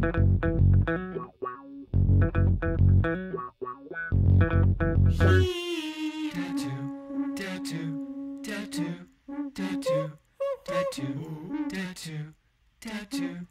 tattoo, tattoo, tattoo, tattoo, tattoo.